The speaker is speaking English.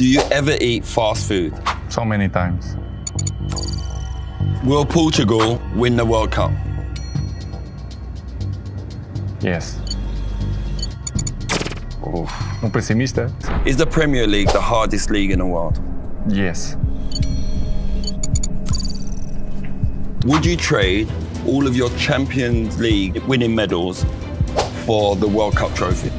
Do you ever eat fast food? So many times. Will Portugal win the World Cup? Yes. Oh, I'm pessimista? Is the Premier League the hardest league in the world? Yes. Would you trade all of your Champions League winning medals for the World Cup trophy?